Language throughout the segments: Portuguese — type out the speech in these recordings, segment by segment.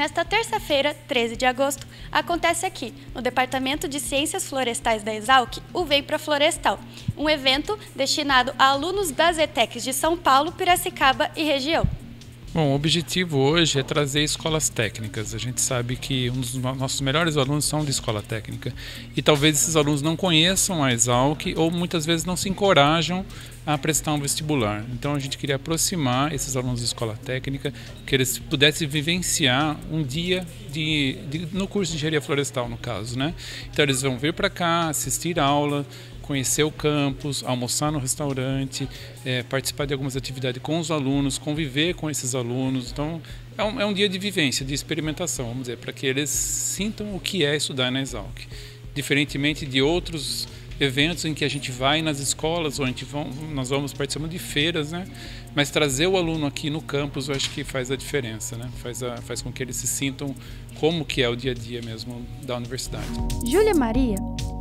Nesta terça-feira, 13 de agosto, acontece aqui, no Departamento de Ciências Florestais da Exalc, o Vem para Florestal, um evento destinado a alunos das ETECs de São Paulo, Piracicaba e região. Bom, o objetivo hoje é trazer escolas técnicas. A gente sabe que um dos nossos melhores alunos são de escola técnica e talvez esses alunos não conheçam a Exalc ou muitas vezes não se encorajam a prestar um vestibular. Então a gente queria aproximar esses alunos de escola técnica, que eles pudessem vivenciar um dia de, de no curso de engenharia florestal, no caso, né? Então eles vão vir para cá, assistir aula, conhecer o campus, almoçar no restaurante, é, participar de algumas atividades com os alunos, conviver com esses alunos. Então, é um, é um dia de vivência, de experimentação, vamos dizer, para que eles sintam o que é estudar na Exalc. Diferentemente de outros eventos em que a gente vai nas escolas, ou a gente vão, nós vamos participando de feiras, né? Mas trazer o aluno aqui no campus, eu acho que faz a diferença, né? Faz, a, faz com que eles se sintam como que é o dia a dia mesmo da universidade. Júlia Maria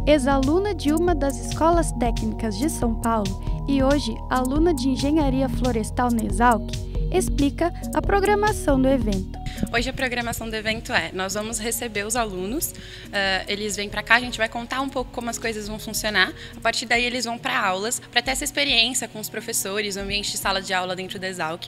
ex-aluna de uma das escolas técnicas de São Paulo e hoje aluna de engenharia florestal na Exalc, explica a programação do evento. Hoje a programação do evento é: nós vamos receber os alunos, uh, eles vêm para cá, a gente vai contar um pouco como as coisas vão funcionar. A partir daí, eles vão para aulas, para ter essa experiência com os professores, o ambiente de sala de aula dentro da Exalc.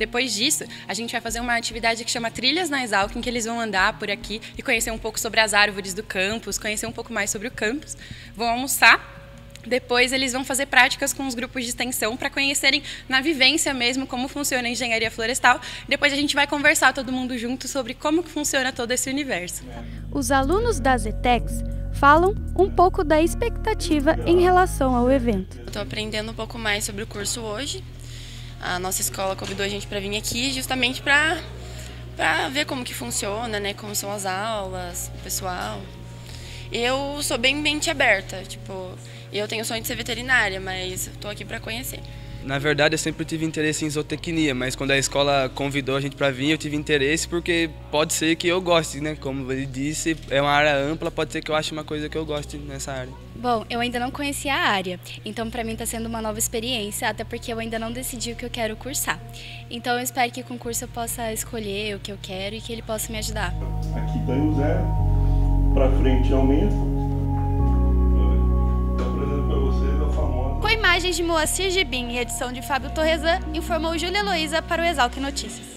Depois disso, a gente vai fazer uma atividade que chama Trilhas na Exalc, em que eles vão andar por aqui e conhecer um pouco sobre as árvores do campus, conhecer um pouco mais sobre o campus. Vão almoçar depois eles vão fazer práticas com os grupos de extensão para conhecerem na vivência mesmo como funciona a engenharia florestal. Depois a gente vai conversar todo mundo junto sobre como que funciona todo esse universo. Os alunos das ETECs falam um pouco da expectativa em relação ao evento. Estou aprendendo um pouco mais sobre o curso hoje a nossa escola convidou a gente para vir aqui justamente para para ver como que funciona, né, como são as aulas, o pessoal. Eu sou bem mente aberta, tipo, eu tenho sonho de ser veterinária, mas estou aqui para conhecer. Na verdade, eu sempre tive interesse em zootecnia, mas quando a escola convidou a gente para vir, eu tive interesse porque pode ser que eu goste, né? Como ele disse, é uma área ampla, pode ser que eu ache uma coisa que eu goste nessa área. Bom, eu ainda não conhecia a área, então para mim está sendo uma nova experiência, até porque eu ainda não decidi o que eu quero cursar. Então eu espero que com o curso eu possa escolher o que eu quero e que ele possa me ajudar. Aqui está o zero, para frente aumenta imagens de Moacir Gibim e edição de Fábio Torresan, informou Júlia Heloísa para o Exalc Notícias.